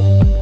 Bye.